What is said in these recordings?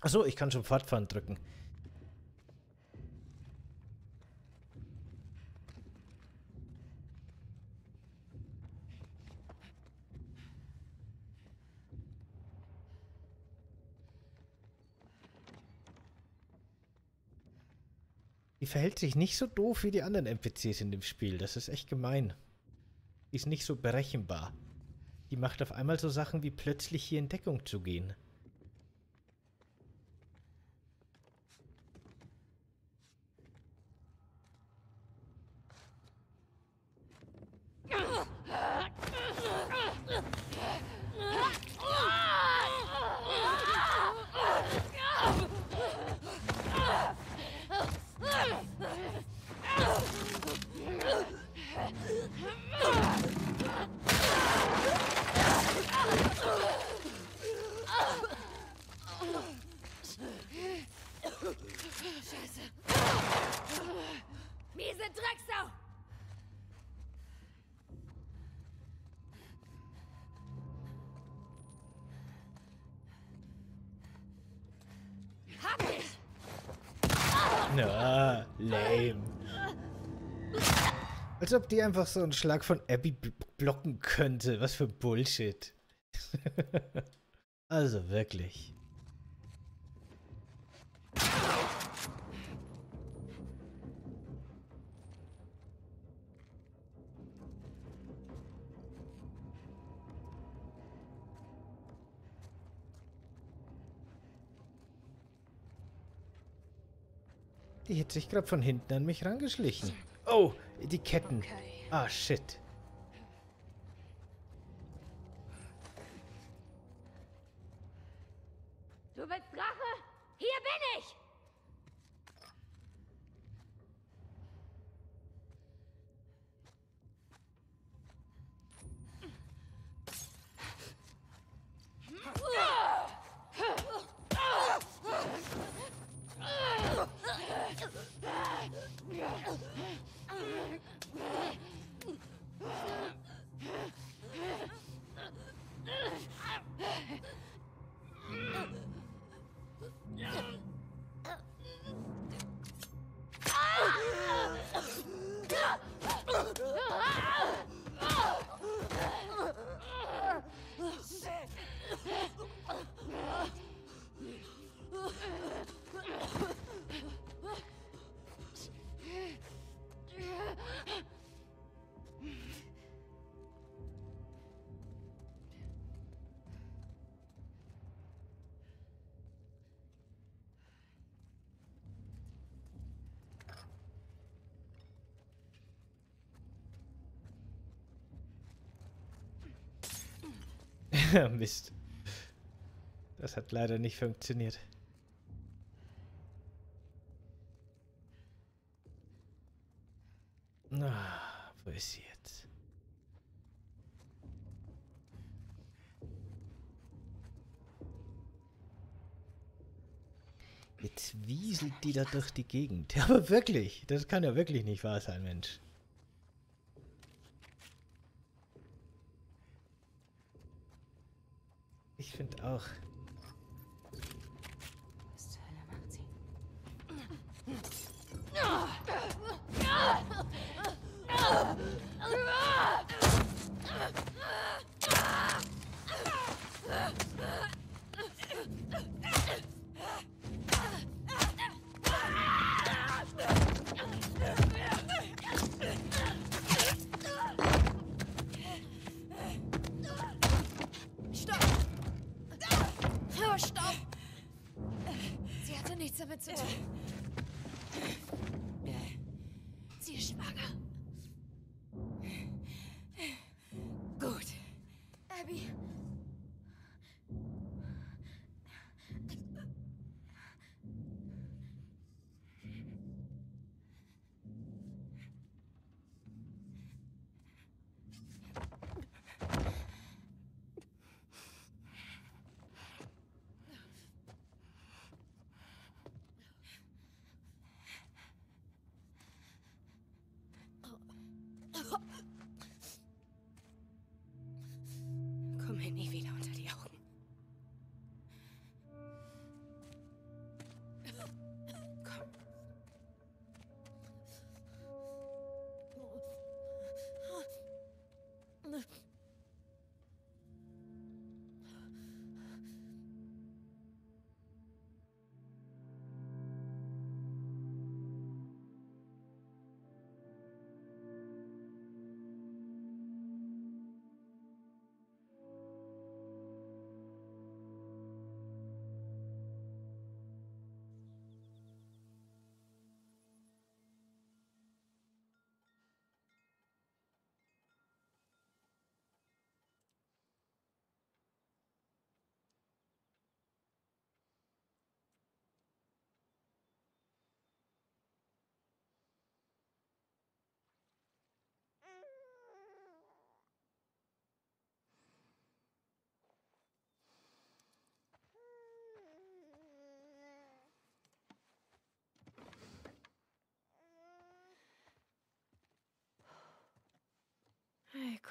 Achso, ich kann schon fortfahren drücken. Die verhält sich nicht so doof wie die anderen NPCs in dem Spiel. Das ist echt gemein. Die ist nicht so berechenbar. Die macht auf einmal so Sachen wie plötzlich hier in Deckung zu gehen. Na, lame. Als ob die einfach so einen Schlag von Abby blocken könnte. Was für Bullshit. also wirklich. Die hat sich gerade von hinten an mich rangeschlichen. Oh, die Ketten. Ah, shit. Mist. Das hat leider nicht funktioniert. Ah, wo ist sie jetzt? Jetzt wieselt die da durch die Gegend. Ja, aber wirklich, das kann ja wirklich nicht wahr sein, Mensch. Finde auch. Was zur Hölle macht sie?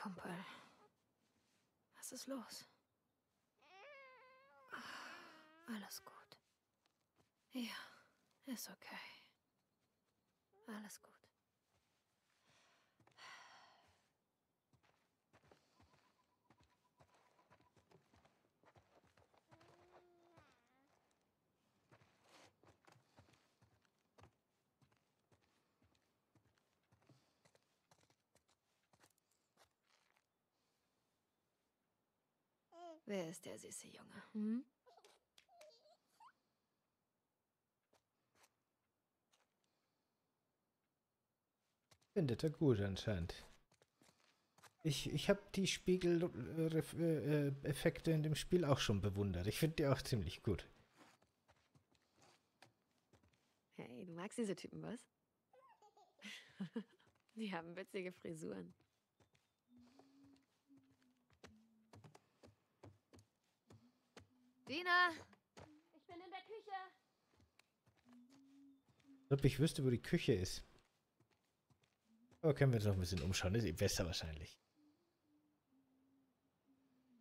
Kumpel. Was ist los? Ah, Alles gut. Ja, ist okay. Alles gut. Wer ist der süße Junge? Hm? Findet er gut anscheinend. Ich, ich habe die Spiegeleffekte in dem Spiel auch schon bewundert. Ich finde die auch ziemlich gut. Hey, du magst diese Typen, was? Die haben witzige Frisuren. Dina! Ich bin in der Küche. Ob ich wüsste, wo die Küche ist. Aber können wir uns noch ein bisschen umschauen. Ist eh besser wahrscheinlich.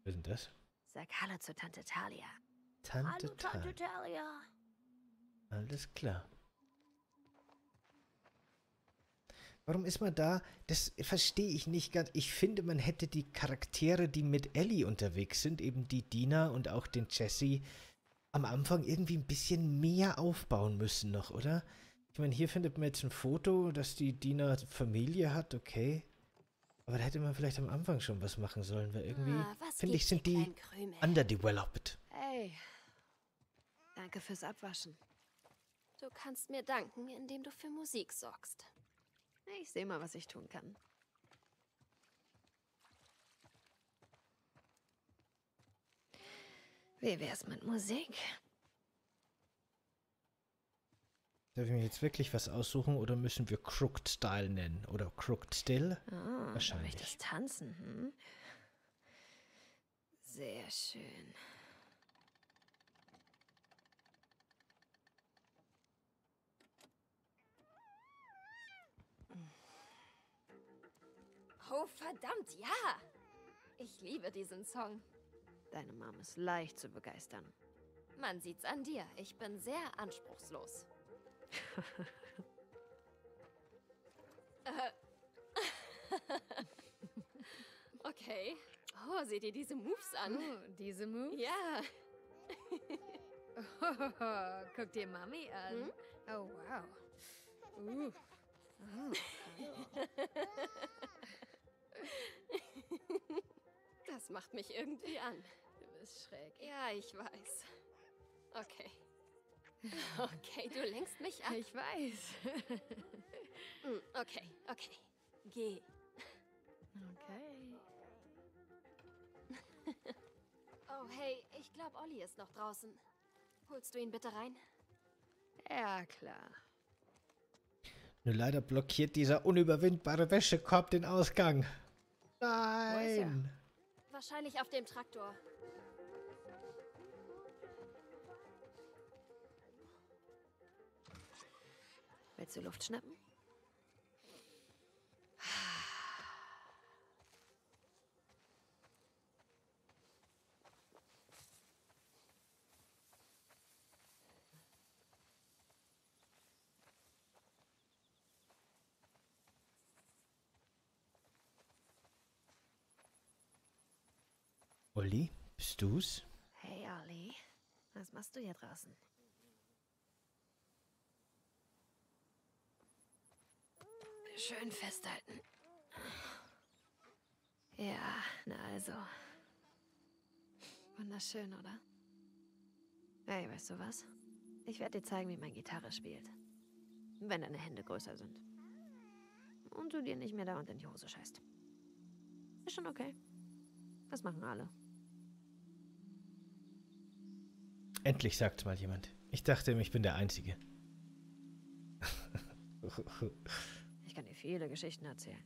Was ist denn das? Sag Hallo zu Tante Talia. Tante Hallo, Tante Tal. Talia. Alles klar. Warum ist man da? Das verstehe ich nicht ganz. Ich finde, man hätte die Charaktere, die mit Ellie unterwegs sind, eben die Dina und auch den Jesse, am Anfang irgendwie ein bisschen mehr aufbauen müssen noch, oder? Ich meine, hier findet man jetzt ein Foto, dass die Dina Familie hat, okay. Aber da hätte man vielleicht am Anfang schon was machen sollen, weil irgendwie, Ah, finde ich, sind die underdeveloped. Hey. Danke fürs Abwaschen. Du kannst mir danken, indem du für Musik sorgst. Ich sehe mal, was ich tun kann. Wie wär's mit Musik? Darf ich mir jetzt wirklich was aussuchen oder müssen wir Crooked Style nennen? Oder Crooked Still? Ah, Wahrscheinlich. Du möchtest tanzen, hm? Sehr schön. Oh, verdammt, ja! Ich liebe diesen Song. Deine Mom ist leicht zu begeistern. Man sieht's an dir. Ich bin sehr anspruchslos. Äh. okay. Oh, seht ihr diese Moves an? Oh, diese Move? Ja. guck dir Mami an. Hm? Oh, wow. Uh. Oh, Das macht mich irgendwie an. du bist schräg. Ja, ich weiß. Okay. Okay, du lenkst mich ab. Ich weiß. Hm, Okay, okay. Geh. okay. Oh, hey, ich glaube, Olli ist noch draußen. Holst du ihn bitte rein? Ja, klar. Nur leider blockiert dieser unüberwindbare Wäschekorb den Ausgang. Wo ist er? Nein! Wahrscheinlich auf dem Traktor. Willst du Luft schnappen? Olli, bist du's? Hey, Olli. Was machst du hier draußen? Schön festhalten. Ja, na also. Wunderschön, oder? Hey, weißt du was? Ich werde dir zeigen, wie man Gitarre spielt. Wenn deine Hände größer sind. Und du dir nicht mehr dauernd in die Hose scheißt. Ist schon okay. Das machen alle. Endlich sagt's mal jemand. Ich dachte, ich bin der Einzige. Ich kann dir viele Geschichten erzählen.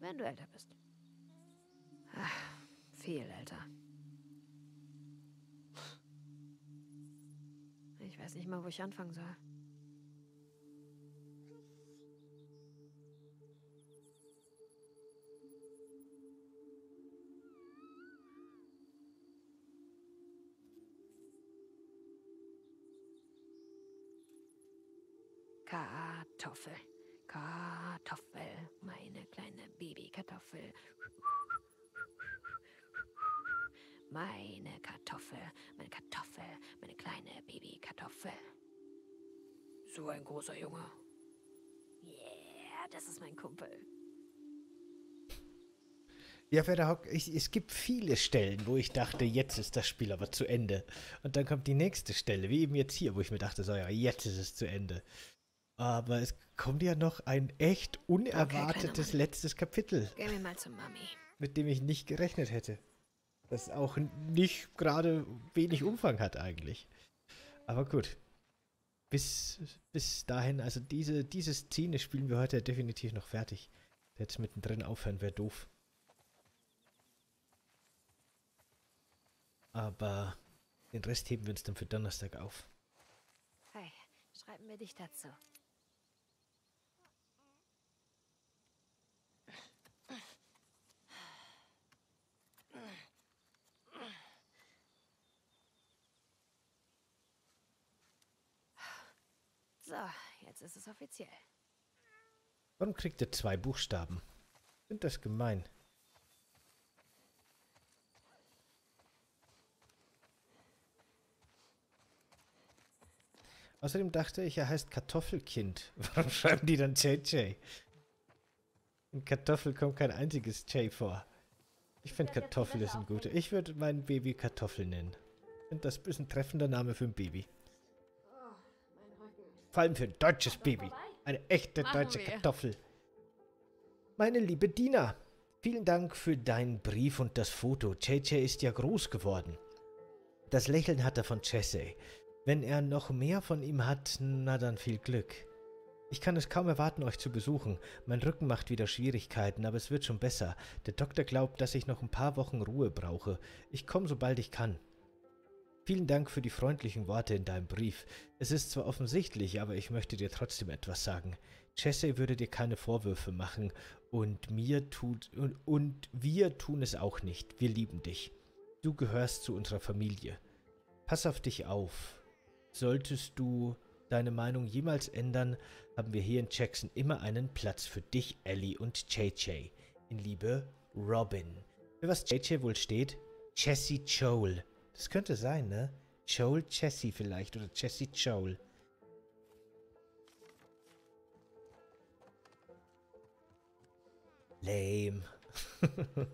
Wenn du älter bist. Ach, viel älter. Ich weiß nicht mal, wo ich anfangen soll. Kartoffel. Kartoffel, meine kleine Babykartoffel. Meine Kartoffel, meine Kartoffel, meine kleine Babykartoffel. So ein großer Junge. Yeah, das ist mein Kumpel. Ja, Werder es gibt viele Stellen, wo ich dachte, jetzt ist das Spiel aber zu Ende. Und dann kommt die nächste Stelle, wie eben jetzt hier, wo ich mir dachte, so ja, jetzt ist es zu Ende. Aber es kommt ja noch ein echt unerwartetes okay, letztes Kapitel. Gehen wir mal zur Mami. Mit dem ich nicht gerechnet hätte. Das auch nicht gerade wenig Umfang hat eigentlich. Aber gut. Bis, bis dahin, also diese, diese Szene spielen wir heute definitiv noch fertig. Jetzt mittendrin aufhören wäre doof. Aber den Rest heben wir uns dann für Donnerstag auf. Hey, schreiben wir dich dazu. So, jetzt ist es offiziell. Warum kriegt er zwei Buchstaben? Sind das gemein? Außerdem dachte ich, er heißt Kartoffelkind. Warum schreiben die dann JJ? In Kartoffel kommt kein einziges J vor. Ich finde Kartoffel ist ein guter. Ich würde mein Baby Kartoffel nennen. Ich finde das ist ein treffender Name für ein Baby. Vor allem für ein deutsches Baby. Eine echte Machen deutsche wir. Kartoffel. Meine liebe Dina, vielen Dank für deinen Brief und das Foto. JJ ist ja groß geworden. Das Lächeln hat er von Jesse. Wenn er noch mehr von ihm hat, na dann viel Glück. Ich kann es kaum erwarten, euch zu besuchen. Mein Rücken macht wieder Schwierigkeiten, aber es wird schon besser. Der Doktor glaubt, dass ich noch ein paar Wochen Ruhe brauche. Ich komme, sobald ich kann. Vielen Dank für die freundlichen Worte in deinem Brief. Es ist zwar offensichtlich, aber ich möchte dir trotzdem etwas sagen. Jesse würde dir keine Vorwürfe machen und mir tut und, und wir tun es auch nicht. Wir lieben dich. Du gehörst zu unserer Familie. Pass auf dich auf. Solltest du deine Meinung jemals ändern, haben wir hier in Jackson immer einen Platz für dich, Ellie und JJ. In Liebe, Robin. Für was JJ wohl steht? Jesse Joel. Das könnte sein, ne? Joel Jesse vielleicht oder Jesse Joel. Lame.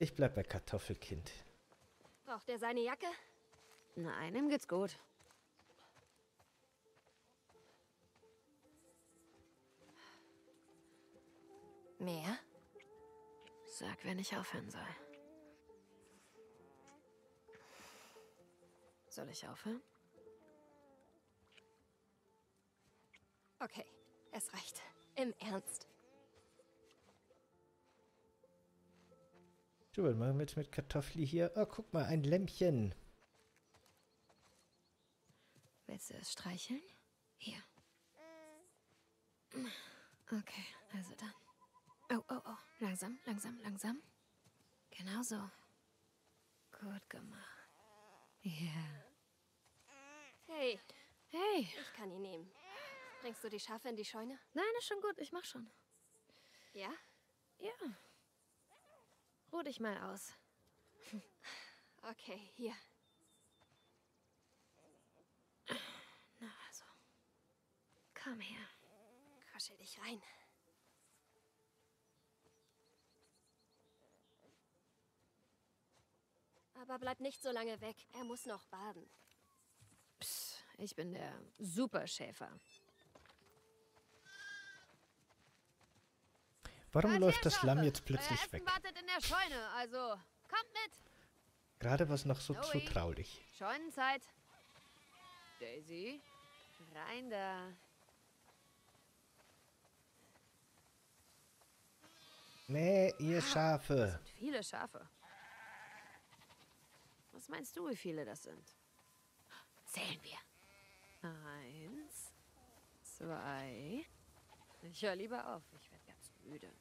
ich bleib bei Kartoffelkind. Braucht er seine Jacke? Nein, ihm geht's gut. Mehr? Sag, wenn ich aufhören soll. Soll ich aufhören? Okay, es reicht. Im Ernst. So, was machen wir jetzt mit Kartoffeli hier? Oh, guck mal, ein Lämpchen. Willst du es streicheln? Hier. Okay, also dann. Oh, oh, oh. Langsam, langsam, langsam. Genau so. Gut gemacht. Ja. Hey, Hey. ich kann ihn nehmen. Bringst du die Schafe in die Scheune? Nein, ist schon gut. Ich mach schon. Ja? Ja. Ruh dich mal aus. Okay, hier. Na also. Komm her. Kuschel dich rein. Aber bleib nicht so lange weg. Er muss noch baden. Psst, ich bin der Superschäfer. Warum läuft das Lamm jetzt plötzlich weg? wartet in der Scheune, also kommt mit. Gerade was noch so zutraulich. Scheunenzeit. Daisy, rein da. Nee, ihr Das Schafe. sind viele Schafe. Was meinst du, wie viele das sind? Zählen wir. Eins, zwei. Ich höre lieber auf, ich werde ganz müde.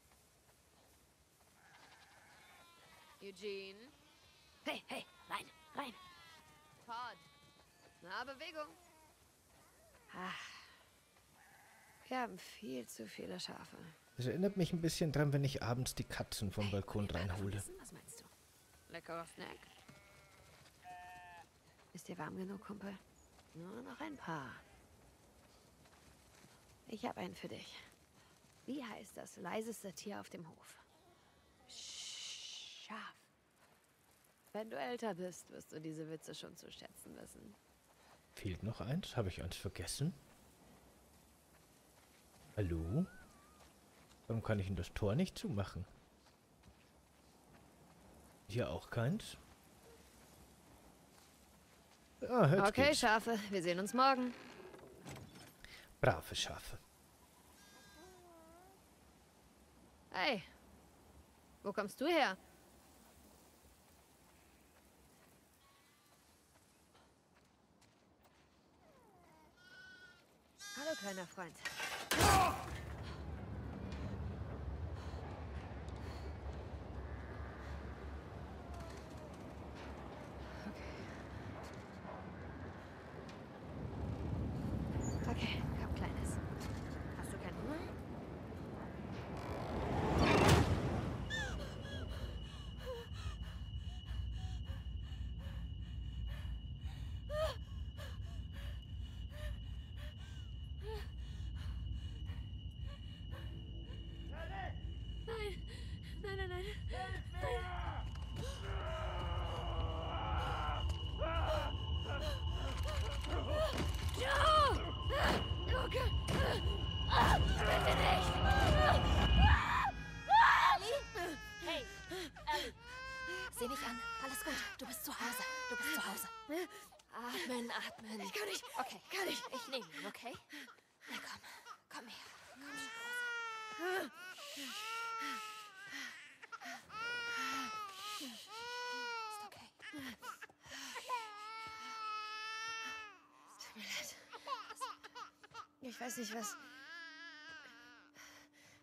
Eugene. Hey, hey, rein, rein. Todd. Na, Bewegung. Ach. Wir haben viel zu viele Schafe. Das erinnert mich ein bisschen dran, wenn ich abends die Katzen vom Balkon reinhole. Was meinst du? Leckerer Snack? Ist dir warm genug, Kumpel? Nur noch ein paar. Ich habe einen für dich. Wie heißt das leiseste Tier auf dem Hof? Schaf. Wenn du älter bist, wirst du diese Witze schon zu schätzen wissen. Fehlt noch eins? Habe ich eins vergessen? Hallo? Warum kann ich denn das Tor nicht zumachen? Hier auch keins? Ah, hört okay, geht's. Schafe, wir sehen uns morgen. Brave Schafe. Hey, wo kommst du her? Hallo, kleiner Freund. Okay. Okay, komm, Kleines. Hast du keinen Hunger? Nein, nein, nein. Joe! Oh Gott! Ah, Bitte nicht! Ellie? Hey, Ellie. Sieh mich an. Alles gut. Du bist zu Hause. Du bist zu Hause. Atmen, atmen. Ich kann nicht. Okay. Kann ich. Ich nehme ihn, okay? Na komm. Komm her. Komm schon, Ist okay. Tut mir leid. Ich weiß nicht, was.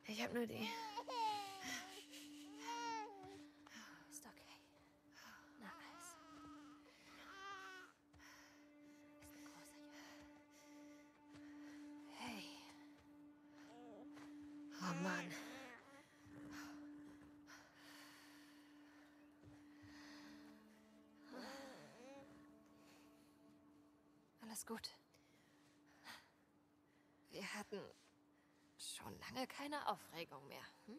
Ich habe nur die. Mann. Alles gut. Wir hatten schon lange keine Aufregung mehr. Hm?